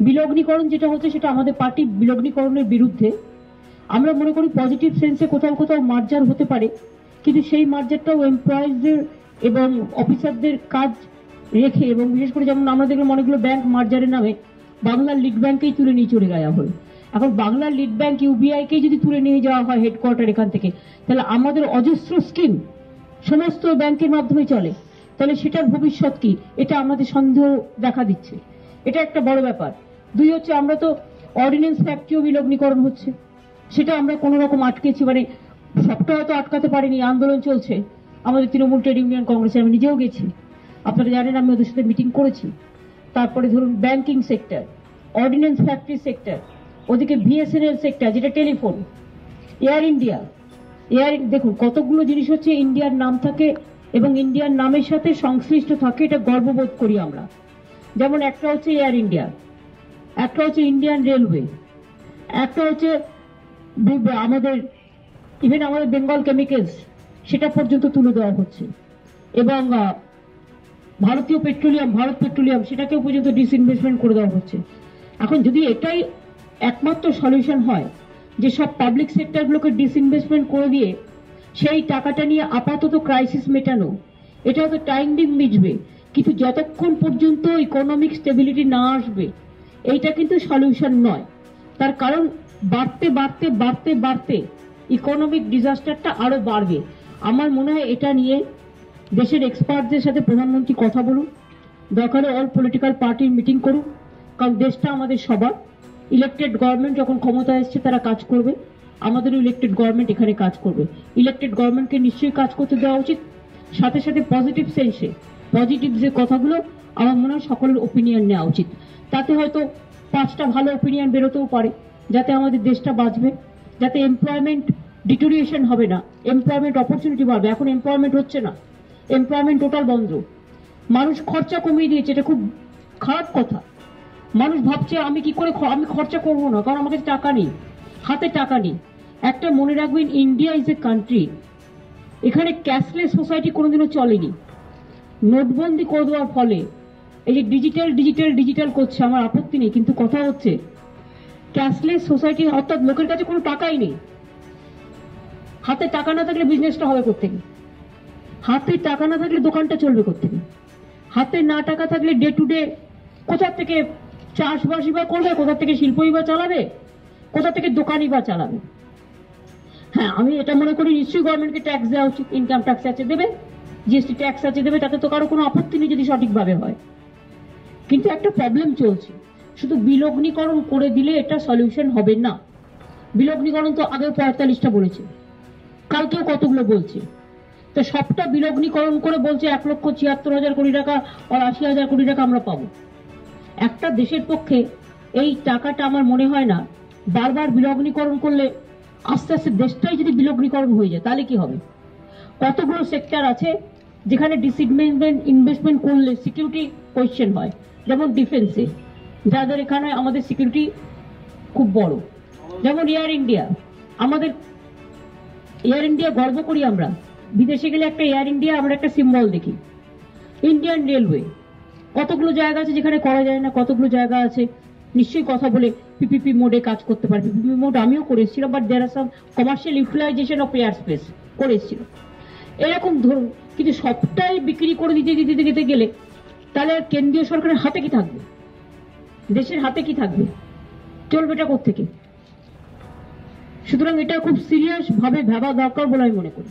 বিলগ্নীকরণ যেটা হচ্ছে সেটা আমাদের পার্টি বিলগ্নীকরণের বিরুদ্ধে। আমরা মনে করি পজিটিভ সেন্সে কোথাও কোথাও মার্জার হতে পারে, কিন্তু সেই মার্জারটাও এমপ্লয়িজদের এবং অফিসারদের কাজ রেখে এবং বিশেষ করে যেমন আমরা দেখলাম অনেকগুলো ব্যাংক মার্জারের নামে বাংলার লিড ব্যাংকেই তুলে নিয়ে চলে গেয়া হলো এখন বাংলার লিড ব্যাংক ইউবিআইকেই যদি তুলে নিয়ে যাওয়া হয় হেডকোয়ার্টার এখান থেকে, তাহলে আমাদের অজস্র স্কিম সমস্ত ব্যাংকের মাধ্যমে চলে। তাহলে সেটার ভবিষ্যৎ কি? এটা আমাদের সন্দেহ দেখা দিচ্ছে। এটা একটা বড় ব্যাপার। দুই হচ্ছে আমরা তো অর্ডিন্যান্স ফ্যাক্টরিও বিলগ্নীকরণ হচ্ছে। সেটা আমরা কোনো রকম আটকেছি মানে সবটা হয়তো আটকাতে পারিনি, আন্দোলন চলছে। আমাদের তৃণমূল ট্রেড ইউনিয়ন কংগ্রেসে আমি নিজেও গেছি। আপনারা জানেন আমি ওদের সাথে মিটিং করেছি। তারপরে ধরুন banking sector ordinance factory sector ওদিকে বিএসএনএল সেক্টর যেটা টেলিফোন এয়ার ইন্ডিয়া এয়ার দেখুন কতগুলো জিনিস হচ্ছে ইন্ডিয়ার নাম থাকে এবং ইন্ডিয়ার নামের সাথে সংশ্লিষ্ট থাকে, এটা গর্ববোধ করি আমরা। যেমন একটা হচ্ছে এয়ার ইন্ডিয়া একটা হচ্ছে ইন্ডিয়ান রেলওয়ে একটা হচ্ছে বি- আমাদের ইভেন আমাদের বেঙ্গল কেমিক্যালস সেটা পর্যন্ত তুলে দেওয়া হচ্ছে। এবং ভারতীয় পেট্রোলিয়াম, ভারত পেট্রোলিয়াম, সেটাকেও পর্যন্ত ডিসইনভেস্টমেন্ট করে দেওয়া হচ্ছে। এখন যদি এটাই একমাত্র সলিউশন হয়, যে সব পাবলিক সেক্টরগুলোকে ডিসইনভেস্টমেন্ট করে দিয়ে সেই টাকাটা নিয়ে আপাতত ক্রাইসিস মেটানো, এটা হয়তো টাইম দিন মিটবে, কিন্তু যতক্ষণ পর্যন্ত ইকোনমিক স্টেবিলিটি না আসবে এইটা কিন্তু সলিউশন নয়। তার কারণ বাড়তে বাড়তে বাড়তে বাড়তে ইকোনমিক ডিজাস্টারটা আরও বাড়বে। আমার মনে হয় এটা নিয়ে দেশের এক্সপার্টদের সাথে প্রধানমন্ত্রী কথা বলুন, দরকারে অল পলিটিক্যাল পার্টির মিটিং করুন, কারণ দেশটা আমাদের সবার। ইলেকটেড গভর্নমেন্ট যখন ক্ষমতা এসছে, তারা কাজ করবে। আমাদেরও ইলেকটেড গভর্নমেন্ট এখানে কাজ করবে। ইলেকটেড গভর্নমেন্টকে নিশ্চয়ই কাজ করতে দেওয়া উচিত। সাথে সাথে পজিটিভ সেন্সে পজিটিভ যে কথাগুলো, আমার মনে হয় সকলের ওপিনিয়ন নেওয়া উচিত। তাতে হয়তো পাঁচটা ভালো ওপিনিয়ন বেরোতেও পারে, যাতে আমাদের দেশটা বাঁচবে, যাতে এমপ্লয়মেন্ট ডিটোরিয়েশন হবে না এমপ্লয়মেন্ট অপরচুনিটি বাড়বে। এখন এমপ্লয়মেন্ট হচ্ছে না এমপ্লয়মেন্ট টোটাল বন্ধ। মানুষ খরচা কমিয়ে দিয়েছে, এটা খুব খারাপ কথা। মানুষ ভাবছে, আমি কি করে আমি খরচা করব না, কারণ আমার কাছে টাকা নেই, হাতে টাকা নেই। একটা মনে রাখবেন ইন্ডিয়া ইজ এ কান্ট্রি এখানে ক্যাশলেস সোসাইটি কোনোদিনও চলেনি। নোটবন্দি করে দেওয়ার ফলে এই যে ডিজিটাল ডিজিটাল ডিজিটাল করছে, আমার আপত্তি নেই, কিন্তু কথা হচ্ছে ক্যাশলেস সোসাইটি অর্থাৎ লোকের কাছে কোনো টাকাই নেই। হাতে টাকা না থাকলে বিজনেসটা হবে কোথেকে হাতে টাকা না থাকলে দোকানটা চলবে কোথেকে হাতে না টাকা থাকলে ডে টু ডে কোথা থেকে চাষবাসই বা করবে, কোথা থেকে শিল্পই বা চালাবে, কোথা থেকে দোকানই বা চালাবে? হ্যাঁ আমি এটা মনে করি নিশ্চয়ই গভর্নমেন্টকে ট্যাক্স দেওয়া উচিত ইনকাম ট্যাক্স আছে, দেবে জিএসটি ট্যাক্স আছে, দেবে, তাতে তো কারও কোনো আপত্তি নেই যদি সঠিকভাবে হয়। কিন্তু একটা প্রবলেম চলছে। শুধু বিলগ্নীকরণ করে দিলে এটা সলিউশন হবে না। বিলগ্নীকরণ তো আগেও পঁয়তাল্লিশটা বলেছে। কালকেও কতগুলো বলছে? তো সবটা বিলগ্নীকরণ করে বলছে এক লক্ষ ছিয়াত্তর হাজার কোটি টাকা আর আশি হাজার কোটি টাকা আমরা পাবো। একটা দেশের পক্ষে এই টাকাটা আমার মনে হয় না, বারবার বিলগ্নীকরণ করলে আস্তে আস্তে দেশটাই যদি বিলগ্নীকরণ হয়ে যায়, তাহলে কি হবে? কতগুলো সেক্টর আছে যেখানে ডিসইনভেস্টমেন্ট ইনভেস্টমেন্ট করলে সিকিউরিটি কোয়েশ্চেন হয়। যেমন ডিফেন্সে যাদের এখানে আমাদের সিকিউরিটি খুব বড়। যেমন এয়ার ইন্ডিয়া আমাদের এয়ার ইন্ডিয়া গর্ব করি আমরা। বিদেশে গেলে একটা এয়ার ইন্ডিয়া আমরা একটা সিম্বল দেখি। ইন্ডিয়ান রেলওয়ে কতগুলো জায়গা আছে যেখানে করা যায় না, কতগুলো জায়গা আছে? নিশ্চয়ই কথা বলে পিপিপি মোডে কাজ করতে পারে। পিপিপি মোড আমিও করে এসেছিলাম but there are some commercial utilization of air space করে এরকম ধরুন, কিন্তু সবটাই বিক্রি করে দিতে দিতে দিতে গেলে তাহলে কেন্দ্রীয় সরকারের হাতে কি থাকবে? দেশের হাতে কি থাকবে? চলবে এটা থেকে সুতরাং এটা খুব সিরিয়াস ভাবে ভাবা দরকার বলে আমি মনে করি।